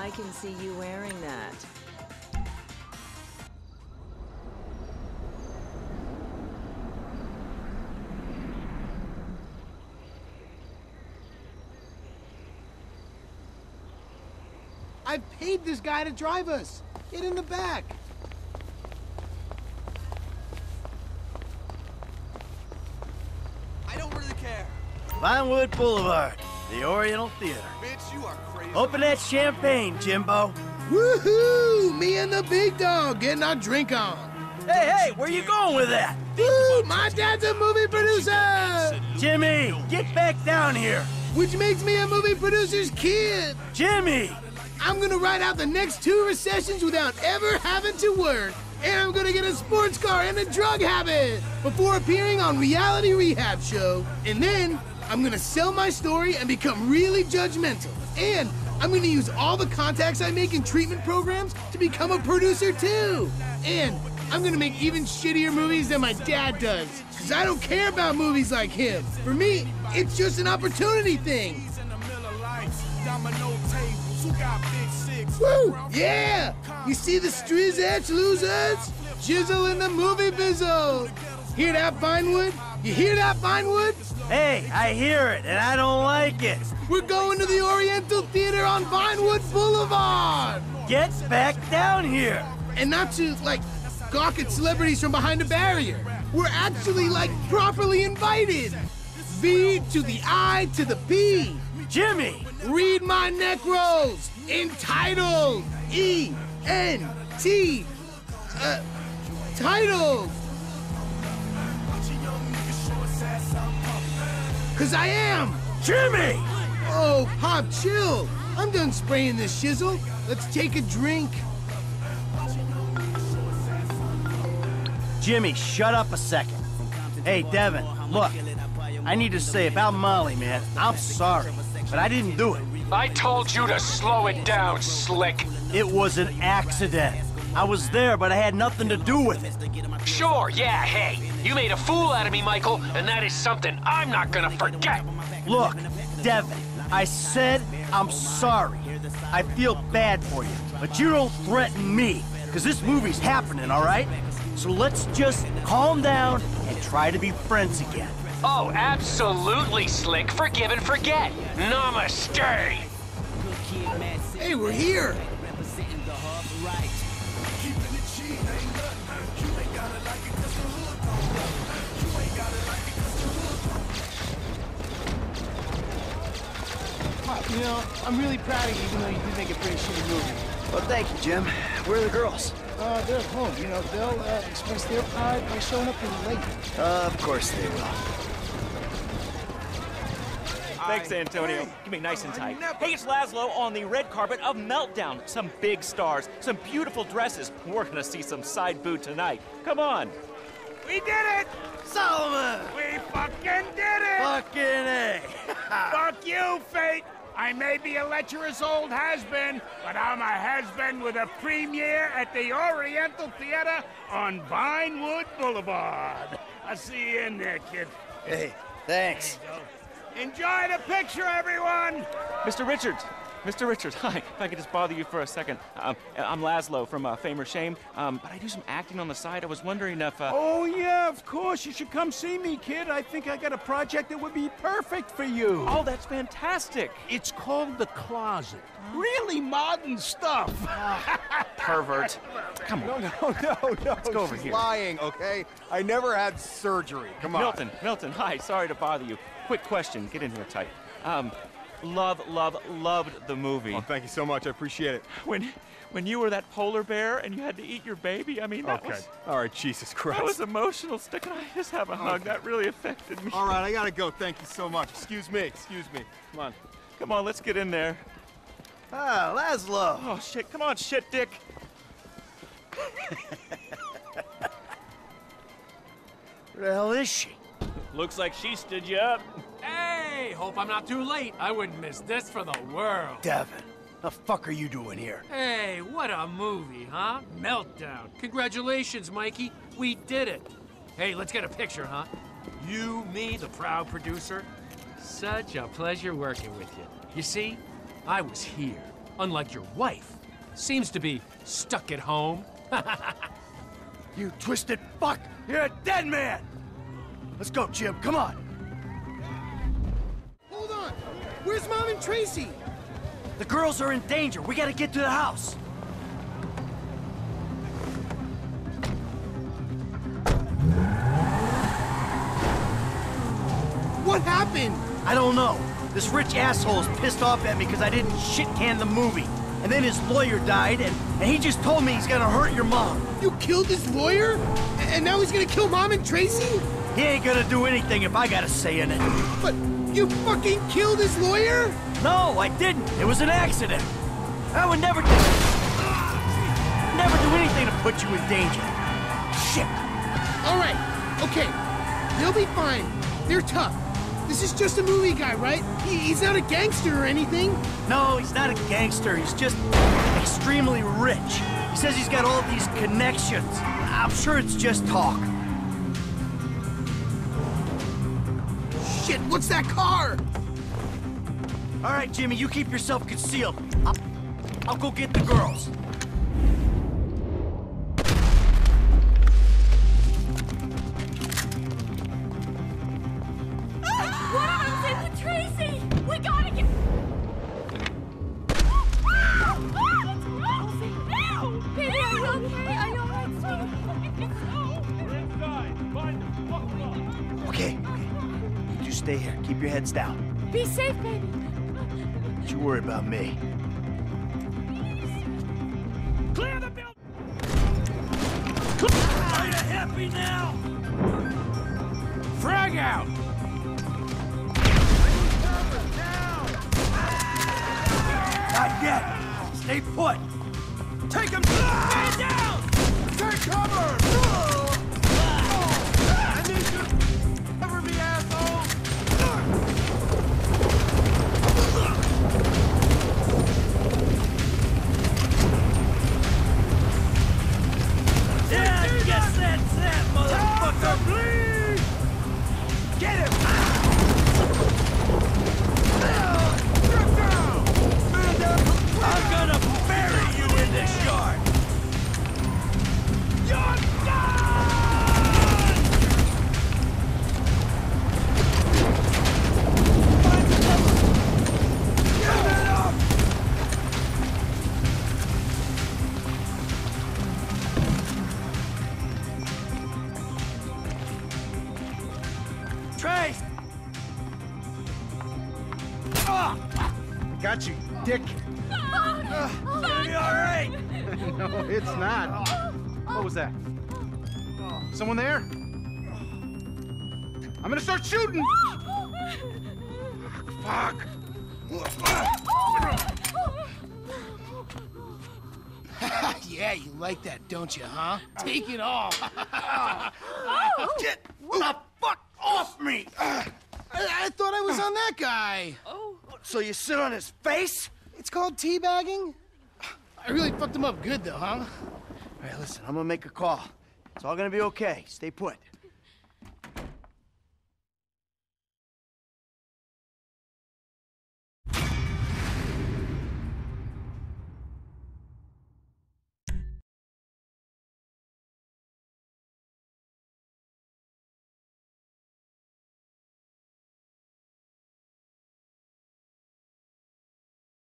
I can see you wearing that. I've paid this guy to drive us. Get in the back. I don't really care. Vinewood Boulevard, the Oriental Theater. Bitch, you are crazy. Open that champagne, Jimbo. Woohoo! Me and the big dog getting our drink on. Hey, hey, where you going with that? Woo! My dad's a movie producer! Jimmy, get back down here. Which makes me a movie producer's kid. Jimmy! I'm gonna ride out the next two recessions without ever having to work. And I'm gonna get a sports car and a drug habit before appearing on Reality Rehab Show. And then I'm gonna sell my story and become really judgmental. And I'm gonna use all the contacts I make in treatment programs to become a producer too. And I'm gonna make even shittier movies than my dad does. Cause I don't care about movies like him. For me, it's just an opportunity thing. Woo! Yeah! You see the streets edge losers? Jizzle in the movie bizzle. Hear that, Vinewood? You hear that, Vinewood? Hey, I hear it, and I don't like it. We're going to the Oriental Theater on Vinewood Boulevard! Get back down here. And not to, like, gawk at celebrities from behind a barrier. We're actually, like, properly invited. V to the I to the P. Jimmy! Read my necros! Entitled! E N T. Uh, titled! Cause I am! Jimmy! Oh, Pop, chill! I'm done spraying this shizzle. Let's take a drink. Jimmy, shut up a second. Hey, Devin, look. I need to say about Molly, man. I'm sorry, but I didn't do it. I told you to slow it down, Slick. It was an accident. I was there, but I had nothing to do with it. Sure, yeah, hey. You made a fool out of me, Michael, and that is something I'm not gonna forget. Look, Devin, I said I'm sorry. I feel bad for you, but you don't threaten me, because this movie's happening, all right? So let's just calm down and try to be friends again. Oh, absolutely, Slick. Forgive and forget. Namaste. Hey, we're here! You know, I'm really proud of you, even though you did make a pretty shitty movie. Well, thank you, Jim. Where are the girls? Uh, they're at home. You know, they'll uh, express their pride by showing up really late. Uh, of course they will. Thanks, Antonio. Give me nice and tight. Hey, it's Lazlow on the red carpet of Meltdown. Some big stars, some beautiful dresses. We're gonna see some side boob tonight. Come on. We did it! Solomon! We fucking did it! Fucking A! Fuck you, fate! I may be a lecherous old has-been, but I'm a has-been with a premiere at the Oriental Theater on Vinewood Boulevard. I'll see you in there, kid. hey, thanks. Enjoy the picture, everyone! Mr. Richards. Mr. Richards, hi. If I could just bother you for a second. Um, I'm Lazlow from uh, Fame or Shame, um, but I do some acting on the side. I was wondering if. Uh... Oh, yeah, of course. You should come see me, kid. I think I got a project that would be perfect for you. Oh, that's fantastic. It's called The Closet. Really modern stuff. Pervert. Come on. No, no, no, no. Let's go over She's here. lying, okay? I never had surgery. Come on. Milton, Milton, hi. Sorry to bother you. Quick question. Get in here tight. Um, love, love, loved the movie. Oh, thank you so much. I appreciate it. When, when you were that polar bear and you had to eat your baby, I mean, that Okay. was All right, Jesus Christ. that was emotional. Stick and I just have a hug. Okay. That really affected me. All right, I gotta go. Thank you so much. Excuse me. Excuse me. Come on. Come on, let's get in there. Ah, Lazlow. Oh shit! Come on, shit, Dick. Where the hell is she? Looks like she stood you up. Hey, hope I'm not too late. I wouldn't miss this for the world. Devin, the fuck are you doing here? Hey, what a movie, huh? Meltdown. Congratulations, Mikey. We did it. Hey, let's get a picture, huh? You, me, the proud producer. Such a pleasure working with you. You see, I was here, Unlike your wife. Seems to be stuck at home. You twisted fuck! You're a dead man! Let's go, Jim, come on! Where's Mom and Tracey? The girls are in danger. We gotta get to the house. What happened? I don't know. This rich asshole is pissed off at me because I didn't shit can the movie. And then his lawyer died, and, and he just told me he's gonna hurt your mom. You killed his lawyer? And now he's gonna kill Mom and Tracey? He ain't gonna do anything if I got a say in it. But you fucking killed his lawyer? No, I didn't. It was an accident. I would never do... Never do anything to put you in danger. Shit. All right, okay. They'll be fine. They're tough. This is just a movie guy, right? He, he's not a gangster or anything. No, he's not a gangster. He's just extremely rich. He says he's got all these connections. I'm sure it's just talk. What's that car? All right, Jimmy, you keep yourself concealed. I'll, I'll go get the girls. What happened to Tracey? We gotta get. Baby, are you okay? Are you alright, Okay, okay. You stay here. Keep your heads down. Be safe, baby. Don't you worry about me. Clear the building! Are you happy now? Frag out! Not yet. Stay put. Take him! Man down! Take cover! Got you, dick. Be all right. no, it's not. What was that? Someone there? I'm gonna start shooting! Fuck! yeah, you like that, don't you, huh? Take it off. Oh. Get the fuck off me! I, I thought I was on that guy. Oh. So you sit on his face? It's called teabagging. I really fucked him up good, though, huh? All right, listen, I'm gonna make a call. It's all gonna be okay. Stay put.